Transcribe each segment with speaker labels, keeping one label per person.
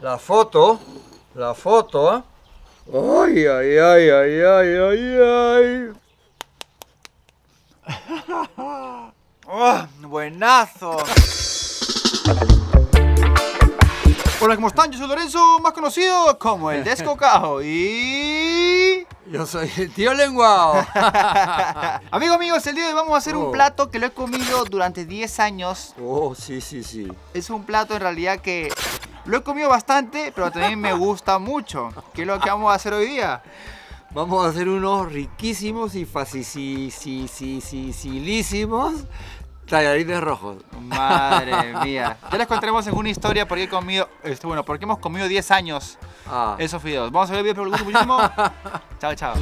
Speaker 1: La foto. La foto. ¿ah? Ay, ay, ay, ay, ay, ay, ay.
Speaker 2: ¡Oh, buenazo! Hola, ¿cómo están? Yo soy Lorenzo, más conocido como el Descocao y...
Speaker 1: Yo soy el tío lenguao.
Speaker 2: Amigos, amigos, el día de hoy vamos a hacer
Speaker 1: Oh.
Speaker 2: un plato que lo he comido durante 10 años.
Speaker 1: Oh, sí, sí, sí.
Speaker 2: Es un plato en realidad que lo he comido bastante, pero también me gusta mucho. ¿Qué es lo que vamos a hacer hoy día?
Speaker 1: Vamos a hacer unos riquísimos y facilísimos tallarines rojos.
Speaker 2: Madre mía. Ya les contaremos en una historia por qué he comido, este, bueno, por qué hemos comido 10 años
Speaker 1: Ah.
Speaker 2: esos videos. Vamos a ver el video, pero les gusta muchísimo. Chao, chao.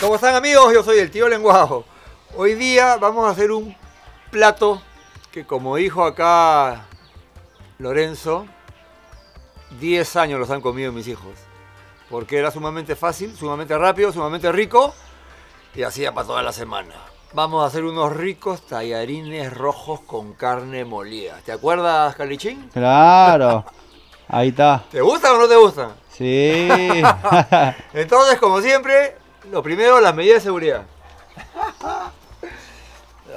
Speaker 1: ¿Cómo están amigos? Yo soy el tío lenguajo. Hoy día vamos a hacer un plato que como dijo acá Lorenzo, 10 años los han comido mis hijos. Porque era sumamente fácil, sumamente rápido, sumamente rico y hacía para toda la semana. Vamos a hacer unos ricos tallarines rojos con carne molida. ¿Te acuerdas, Carlichín?
Speaker 3: Claro. Ahí está.
Speaker 1: ¿Te gustan o no te gustan?
Speaker 3: Sí.
Speaker 1: Entonces, como siempre, lo primero, las medidas de seguridad.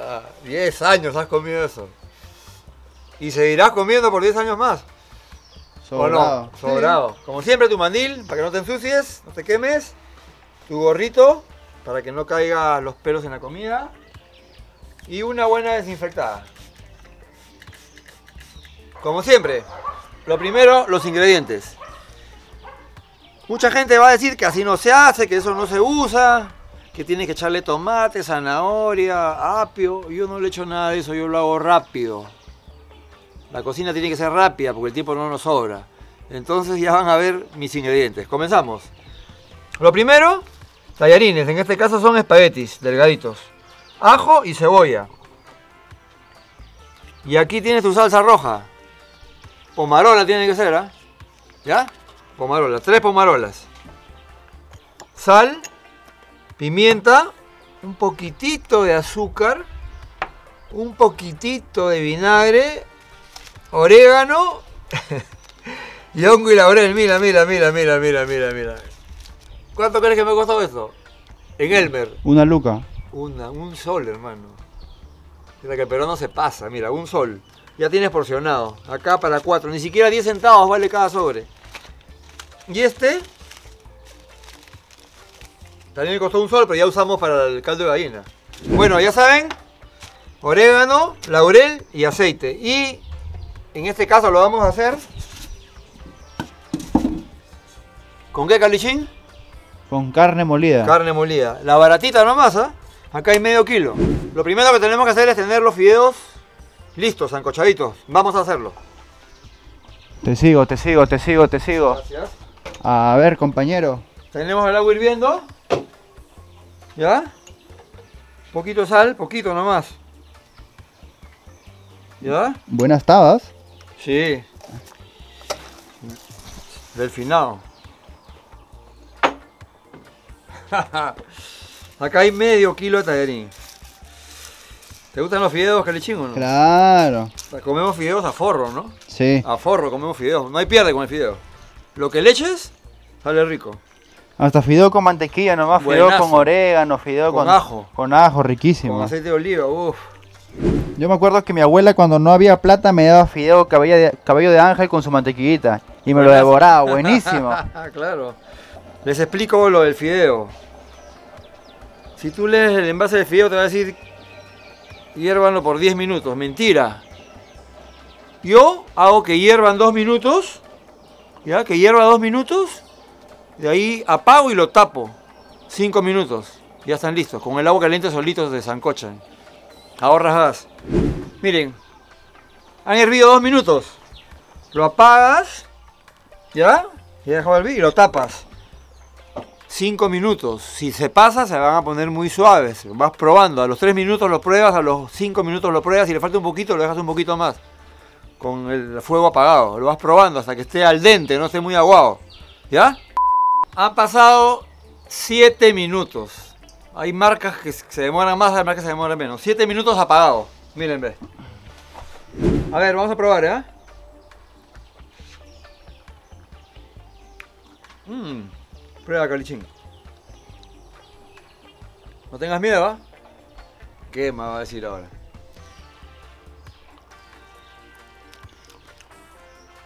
Speaker 1: Ya, 10 años has comido eso. Y seguirás comiendo por 10 años más. ¿O
Speaker 3: Sobrado.
Speaker 1: no? Sobrado. Como siempre, tu mandil, para que no te ensucies, no te quemes. Tu gorrito, para que no caigan los pelos en la comida. Y una buena desinfectada. Como siempre, lo primero, los ingredientes. Mucha gente va a decir que así no se hace, que eso no se usa, que tiene que echarle tomate, zanahoria, apio. Yo no le echo nada de eso, yo lo hago rápido. La cocina tiene que ser rápida porque el tiempo no nos sobra. Entonces ya van a ver mis ingredientes. Comenzamos. Lo primero, tallarines. En este caso son espaguetis, delgaditos. Ajo y cebolla. Y aquí tienes tu salsa roja. Pomarola tiene que ser, ¿ah? ¿Ya? Pomarola, tres pomarolas. Sal, pimienta, un poquitito de azúcar, un poquitito de vinagre, orégano y hongo y laurel. Mira, mira, mira, mira, mira, mira, mira. ¿Cuánto crees que me costó esto? En Elmer.
Speaker 3: Una luca.
Speaker 1: Una, un sol, hermano. Mira que el peruano se pasa, mira, un sol. Ya tienes porcionado. Acá para cuatro. Ni siquiera 10 centavos vale cada sobre. Y este. También me costó un sol, pero ya usamos para el caldo de gallina. Bueno, ya saben. Orégano, laurel y aceite. Y en este caso lo vamos a hacer. ¿Con qué, Carlichín?
Speaker 3: Con carne molida.
Speaker 1: Carne molida. La baratita nomás, ¿ah? Acá hay medio kilo. Lo primero que tenemos que hacer es tener los fideos listos, zancochaditos. Vamos a hacerlo.
Speaker 3: Te sigo, te sigo, te sigo, te sigo.
Speaker 1: Gracias.
Speaker 3: A ver, compañero.
Speaker 1: Tenemos el agua hirviendo. ¿Ya? Poquito sal, poquito nomás. ¿Ya?
Speaker 3: Buenas tabas.
Speaker 1: Sí. Delfinado. Acá hay medio kilo de tallarín. ¿Te gustan los fideos, Calichín o no?
Speaker 3: Claro.
Speaker 1: O sea, Comemos fideos a forro, ¿no?
Speaker 3: Sí.
Speaker 1: A forro comemos fideos. No hay pierde con el fideo. Lo que le eches, sale rico.
Speaker 3: Hasta fideo con mantequilla nomás, fideo
Speaker 1: Buenazo.
Speaker 3: con orégano, fideo
Speaker 1: Con
Speaker 3: con,
Speaker 1: ajo.
Speaker 3: Con ajo, riquísimo.
Speaker 1: Con aceite de oliva, uff.
Speaker 3: Yo me acuerdo que mi abuela cuando no había plata me daba fideo cabello de, cabello de ángel con su mantequillita. Y me lo devoraba, buenísimo.
Speaker 1: Ah, claro. Les explico lo del fideo. Si tú lees el envase de fideo te va a decir hiérvanlo por 10 minutos. Mentira. Yo hago que hiervan 2 minutos. Ya, que hierva 2 minutos. De ahí apago y lo tapo. 5 minutos. Ya están listos. Con el agua caliente solitos se zancochan. Ahorras gas. Miren. Han hervido 2 minutos. Lo apagas. ¿Ya? Y dejas hervir y lo tapas. 5 minutos. Si se pasa, se van a poner muy suaves. Vas probando. A los 3 minutos lo pruebas, a los 5 minutos lo pruebas. Si le falta un poquito, lo dejas un poquito más. Con el fuego apagado. Lo vas probando hasta que esté al dente, no esté muy aguado. ¿Ya? Han pasado 7 minutos. Hay marcas que se demoran más, hay marcas que se demoran menos. 7 minutos apagado. Miren, ve. A ver, vamos a probar, ¿eh? Mmm. Prueba, calichín. No tengas miedo, ¿ah? ¿eh? ¿Qué me va a decir ahora?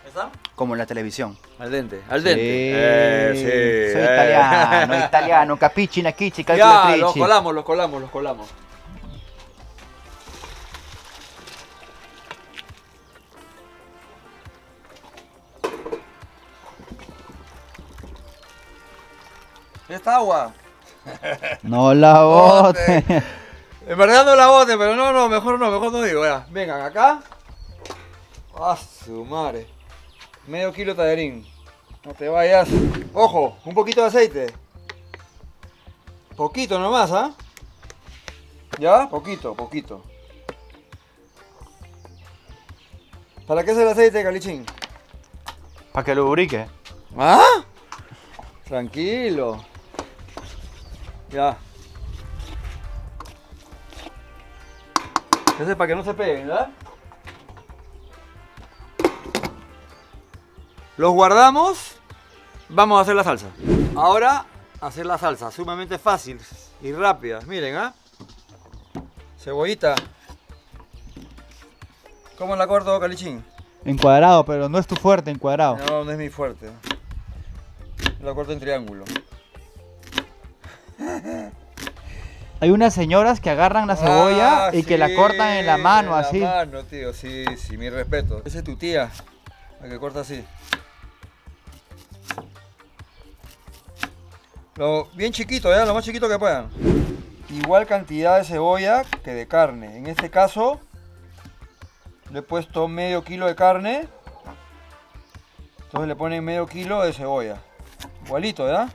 Speaker 1: ¿Está?
Speaker 3: Como en la televisión.
Speaker 1: Al dente, al dente.
Speaker 3: Sí,
Speaker 1: Eh, sí,
Speaker 3: Soy
Speaker 1: eh.
Speaker 3: italiano, italiano. Capichi, nakichi,
Speaker 1: Ya, los colamos, los colamos, los colamos. Esta agua.
Speaker 3: No la bote.
Speaker 1: En verdad no la bote, pero no, no, mejor no, mejor no digo. ya. Vengan acá. A su madre. Medio kilo de tallarín. No te vayas. Ojo, un poquito de aceite. Poquito nomás, ¿ah? ¿Ya? Poquito, poquito. ¿Para qué es el aceite, Calichín?
Speaker 3: Para que lubrique.
Speaker 1: ¿Ah? Tranquilo. Ya. Ese es para que no se peguen, ¿verdad? Los guardamos. Vamos a hacer la salsa. Ahora, hacer la salsa. Sumamente fácil y rápida. Miren, ¿ah? Cebollita. ¿Cómo la corto, Calichín?
Speaker 3: Encuadrado, pero no es tu fuerte, encuadrado.
Speaker 1: No, no es mi fuerte. La corto en triángulo.
Speaker 3: Hay unas señoras que agarran la cebolla
Speaker 1: Ah,
Speaker 3: y que la cortan en la mano,
Speaker 1: en
Speaker 3: así.
Speaker 1: La mano, tío, sí, sí, mi respeto. Esa es tu tía, la que corta así. Lo, bien chiquito, ¿ya? Lo más chiquito que puedan. Igual cantidad de cebolla que de carne. En este caso, le he puesto medio kilo de carne. Entonces le ponen medio kilo de cebolla. Igualito, ¿ya?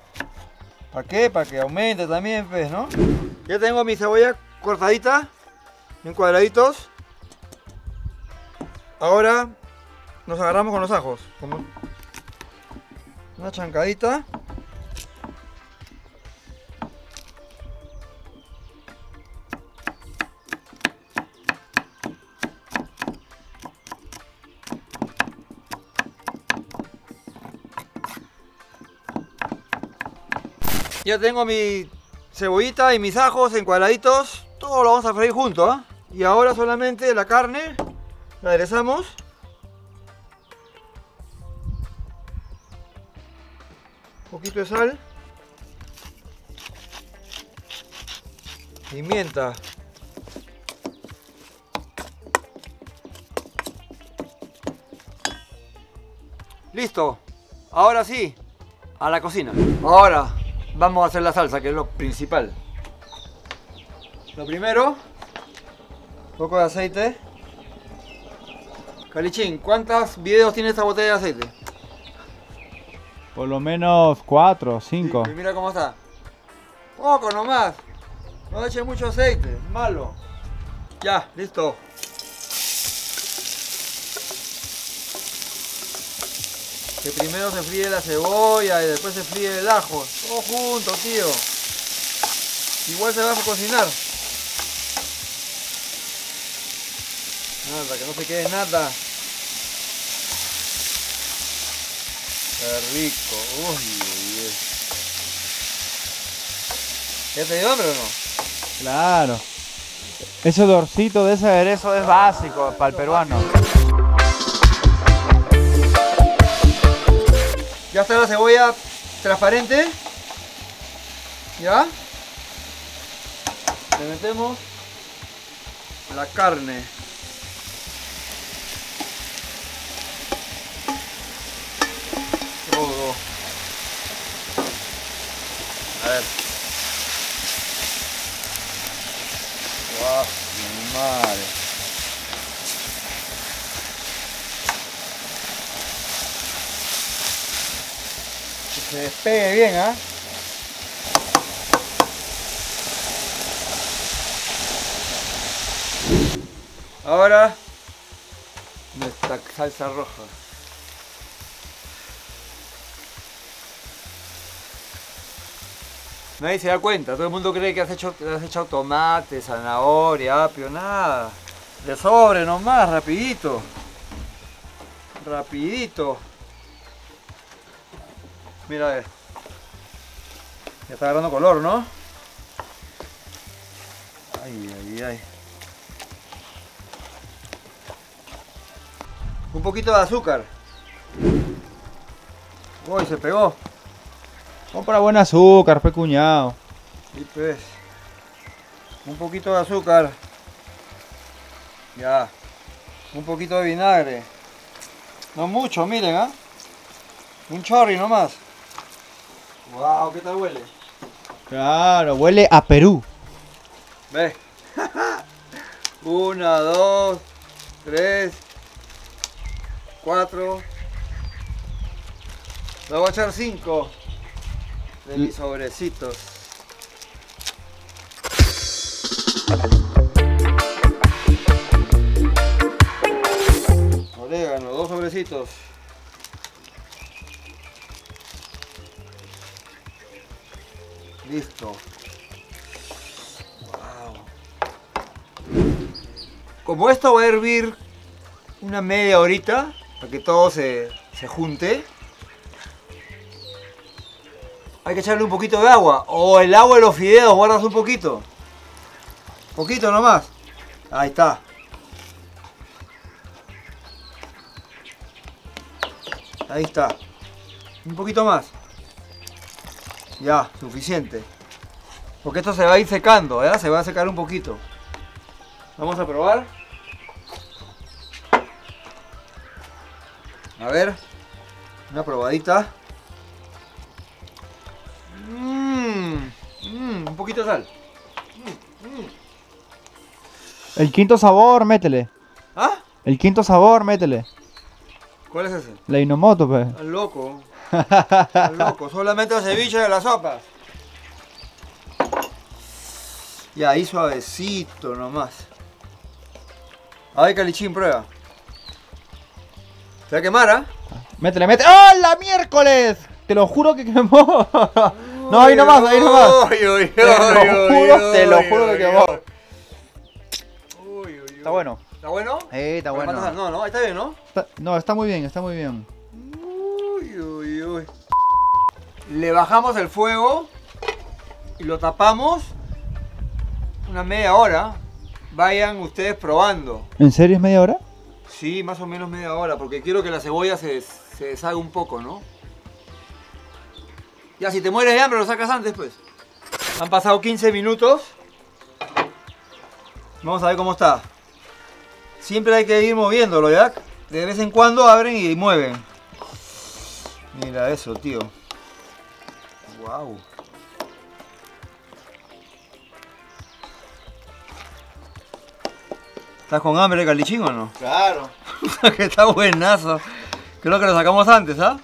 Speaker 1: ¿Para qué? Para que aumente también, pues, ¿no? Ya tengo mi cebolla cortadita, en cuadraditos. Ahora nos agarramos con los ajos. Una chancadita. Ya tengo mi cebollita y mis ajos en cuadraditos. Todo lo vamos a freír junto, ¿ah? Y ahora solamente la carne la aderezamos. Un poquito de sal. Pimienta. Listo. Ahora sí, a la cocina. Ahora vamos a hacer la salsa, que es lo principal. Lo primero, un poco de aceite. Calichín, ¿cuántos videos tiene esta botella de aceite?
Speaker 3: Por lo menos cuatro, cinco.
Speaker 1: Y mira cómo está. Poco nomás. No eche mucho aceite, malo. Ya, listo. Que primero se fríe la cebolla y después se fríe el ajo. Todo junto, tío. Igual se va a cocinar. Nada, que no se quede nada. Qué rico. Uy, uy. ¿Ya te dio hambre o no?
Speaker 3: Claro. Ese dorcito de ese aderezo es básico para el peruano.
Speaker 1: Ya está la cebolla transparente. ¿Ya? Le metemos la carne. Todo. A ver. Guau, mi madre. Que se despegue bien, ¿ah? Ahora nuestra salsa roja. Nadie se da cuenta, todo el mundo cree que has hecho, has echado tomate, zanahoria, apio, nada. De sobre nomás, rapidito. Rapidito. Mira, a ver. Ya está agarrando color, ¿no? Ay, ay, ay. Un poquito de azúcar. Uy, se pegó.
Speaker 3: Compra buen azúcar, pe cuñado.
Speaker 1: Y pues. Un poquito de azúcar. Ya. Un poquito de vinagre. No mucho, miren, ¿ah? Un chorri nomás. Wow, ¿qué tal huele?
Speaker 3: Claro, huele a Perú.
Speaker 1: Ve. Una, dos, tres, cuatro. Le voy a echar cinco de mis sobrecitos. Orégano, dos sobrecitos. Listo. Como esto va a hervir una media horita para que todo se, se junte, hay que echarle un poquito de agua. O el agua de los fideos, guardas un poquito. Poquito nomás. Ahí está. Ahí está. Un poquito más. Ya, suficiente. Porque esto se va a ir secando, ¿verdad? Se va a secar un poquito. Vamos a probar. A ver. Una probadita. Mmm. Mmm. Un poquito de sal.
Speaker 3: El quinto sabor, métele.
Speaker 1: ¿Ah?
Speaker 3: El quinto sabor, métele.
Speaker 1: ¿Cuál es ese?
Speaker 3: La Inomoto, pe.
Speaker 1: Al loco. Al loco. Solamente el ceviche de las sopas. Y ahí suavecito nomás. A ver, Calichín, prueba. ¿Se va a quemar, ah?
Speaker 3: Métele, métele. ¡Oh, la miércoles! Te lo juro que quemó. no, ahí nomás, ahí nomás. Te lo juro, te lo juro que quemó. Está bueno.
Speaker 1: ¿Está bueno?
Speaker 3: Eh, está
Speaker 1: ¿Le
Speaker 3: bueno.
Speaker 1: No, no, está bien, ¿no?
Speaker 3: Está- no, está muy bien, está muy bien.
Speaker 1: Uy, uy, uy. Le bajamos el fuego y lo tapamos una media hora. Vayan ustedes probando.
Speaker 3: ¿En serio es media hora?
Speaker 1: Sí, más o menos media hora, porque quiero que la cebolla se, se deshaga un poco, ¿no? Ya, si te mueres de hambre lo sacas antes, pues. Han pasado 15 minutos. Vamos a ver cómo está. Siempre hay que ir moviéndolo, ¿ya? De vez en cuando abren y mueven. Mira eso, tío. Wow. ¿Estás con hambre, Calichín, o no?
Speaker 3: Claro.
Speaker 1: que está buenazo. Creo que lo sacamos antes, ¿ah?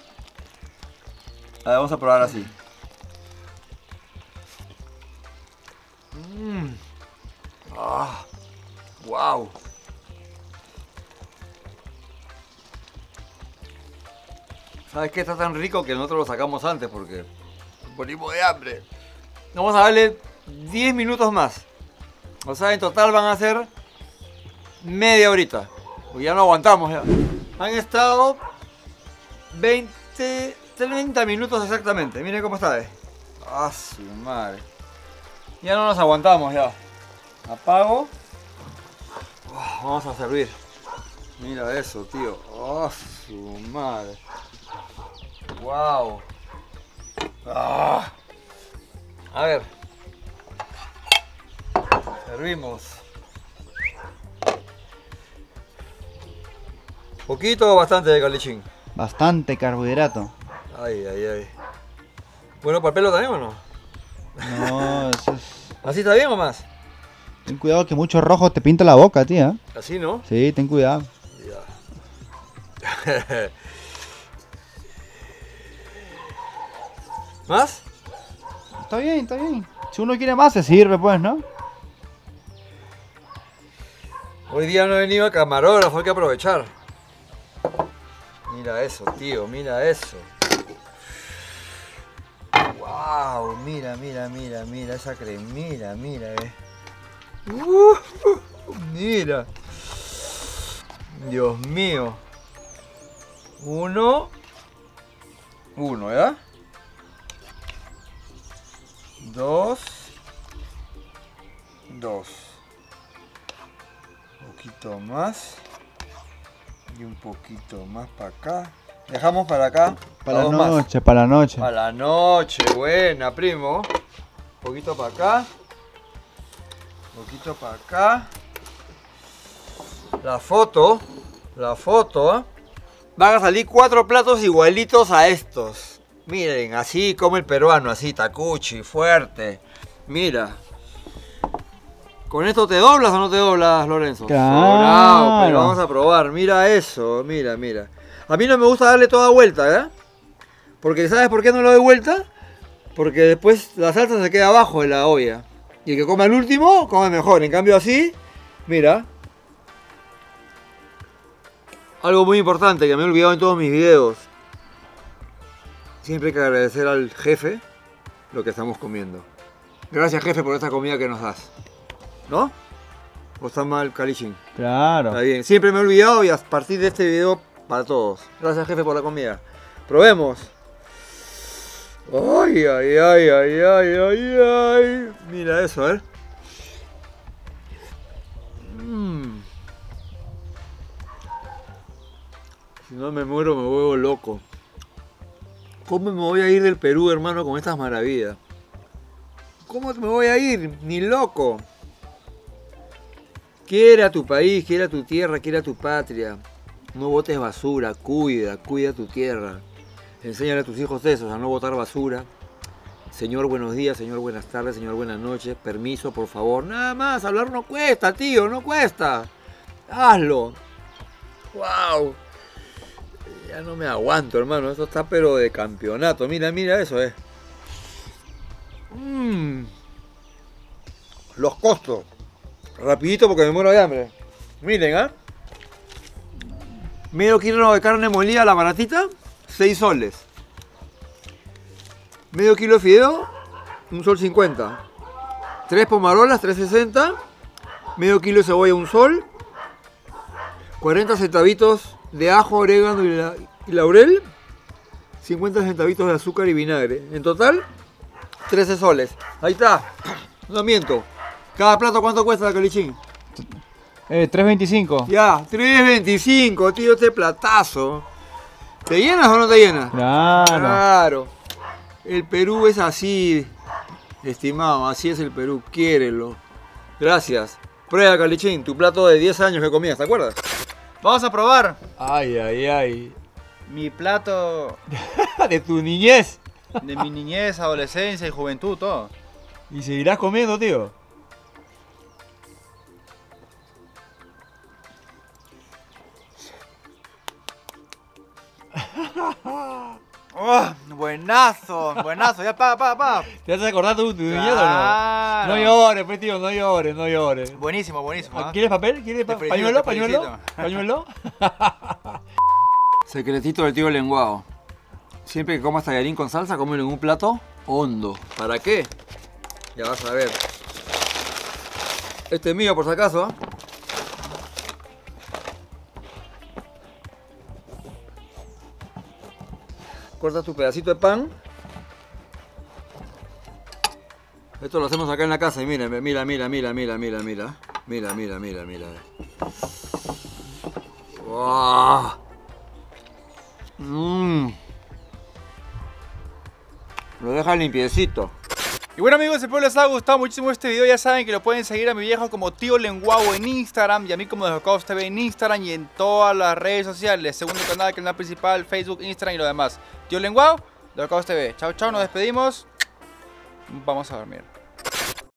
Speaker 1: A ver, vamos a probar así. Mm. Ah, wow. ¿Sabes qué? Está tan rico que nosotros lo sacamos antes porque morimos de hambre. Vamos a darle 10 minutos más. O sea, en total van a ser media horita. Pues ya no aguantamos ya. Han estado 20, 30 minutos exactamente. Miren cómo está. eh. Ah, su madre. Ya no nos aguantamos ya. Apago. Vamos a servir. Mira eso, tío. Ah, su madre. Wow. Ah. A ver. Servimos. ¿Poquito o bastante de calichín?
Speaker 3: Bastante carbohidrato.
Speaker 1: Ay, ay, ay. Bueno, ¿para el pelo también o no?
Speaker 3: No, eso es...
Speaker 1: ¿Así está bien o más?
Speaker 3: Ten cuidado que mucho rojo te pinta la boca, tía.
Speaker 1: Así, ¿no?
Speaker 3: Sí, ten cuidado.
Speaker 1: Ya. ¿Más?
Speaker 3: Está bien, está bien. Si uno quiere más, se sirve, pues, ¿no?
Speaker 1: Hoy día no he venido a camarógrafo, hay que aprovechar. Mira eso, tío, mira eso. Wow, mira, mira, mira, mira esa crema, mira, mira, eh. Uh, mira. Dios mío. Uno. Uno, ¿ya? dos, dos. Un poquito más. Y un poquito más para acá. Dejamos para acá.
Speaker 3: Para la
Speaker 1: dos más.
Speaker 3: noche, para la noche.
Speaker 1: Para la noche, buena, primo. Un poquito para acá. Un poquito para acá. La foto. La foto. ¿eh? Van a salir cuatro platos igualitos a estos. Miren, así como el peruano, así, tacuchi, fuerte. Mira. ¿Con esto te doblas o no te doblas, Lorenzo?
Speaker 3: Claro.
Speaker 1: Pero vamos a probar. Mira eso, mira, mira. A mí no me gusta darle toda vuelta, ¿eh? Porque ¿sabes por qué no lo doy vuelta? Porque después la salsa se queda abajo de la olla. Y el que come el último, come mejor. En cambio así, mira. Algo muy importante que me he olvidado en todos mis videos. Siempre hay que agradecer al jefe lo que estamos comiendo. Gracias jefe por esta comida que nos das. ¿No? ¿O está mal, Kalichin?
Speaker 3: Claro.
Speaker 1: Está bien. Siempre me he olvidado y a partir de este video para todos. Gracias jefe por la comida. Probemos. Ay, ay, ay, ay, ay, ay, ay. Mira eso, a ver. Mm. Si no me muero me vuelvo loco. ¿Cómo me voy a ir del Perú, hermano, con estas maravillas? ¿Cómo me voy a ir? Ni loco. Quiere a tu país, quiere a tu tierra, quiere a tu patria. No botes basura, cuida, cuida tu tierra. Enséñale a tus hijos eso, a no botar basura. Señor, buenos días, señor, buenas tardes, señor, buenas noches. Permiso, por favor. Nada más, hablar no cuesta, tío, no cuesta. Hazlo. ¡Wow! Ya no me aguanto, hermano. Esto está pero de campeonato. Mira, mira eso, eh. Mm. Los costos. Rapidito porque me muero de hambre. Miren, ¿ah? Medio kilo de carne molida, la baratita, 6 soles. Medio kilo de fideo, un sol 50. Tres pomarolas, 3.60. Medio kilo de cebolla, un sol. 40 centavitos de ajo, orégano y, la- y laurel. 50 centavitos de azúcar y vinagre. En total, 13 soles. Ahí está. No miento. Cada plato, ¿cuánto cuesta, Calichín?
Speaker 3: Eh, 3.25.
Speaker 1: Ya, 3.25, tío, este platazo. ¿Te llenas o no te llenas?
Speaker 3: Claro.
Speaker 1: Claro. El Perú es así, estimado, así es el Perú, quiérelo. Gracias. Prueba, Calichín, tu plato de 10 años que comías, ¿te acuerdas?
Speaker 2: Vamos a probar
Speaker 1: Ay, ay, ay.
Speaker 2: mi plato
Speaker 1: De tu niñez.
Speaker 2: de mi niñez, adolescencia y juventud, todo.
Speaker 1: Y seguirás comiendo, tío.
Speaker 2: Buenazo, buenazo. Ya, pa, pa, pa.
Speaker 1: ¿Te vas a acordar tu, tu niñez o no?
Speaker 2: Claro.
Speaker 1: No llores, pues, tío, no llores, no llores.
Speaker 2: Buenísimo, buenísimo. ¿ah?
Speaker 1: ¿Quieres papel? ¿Quieres pa-
Speaker 2: felicito,
Speaker 1: pañuelo? ¿Pañuelo? ¿Pañuelo? Secretito del tío lenguado. Siempre que comas tallarín con salsa, cómelo en un plato hondo. ¿Para qué? Ya vas a ver. Este es mío, por si acaso. ¿ah? Cortas tu pedacito de pan. Esto lo hacemos acá en la casa y mira, mira, mira, mira, mira, mira, mira. Mira, mira, mira, mira. ¡Wow! Mmm. Lo deja limpiecito.
Speaker 2: Y bueno amigos, espero les haya gustado muchísimo este video. Ya saben que lo pueden seguir a mi viejo como Tío Lenguao en Instagram y a mí como Desbocados TV en Instagram y en todas las redes sociales. Segundo canal, canal principal, Facebook, Instagram y lo demás. Tío Lenguao, Desbocados TV. Chao, chao, nos despedimos. Vamos a dormir.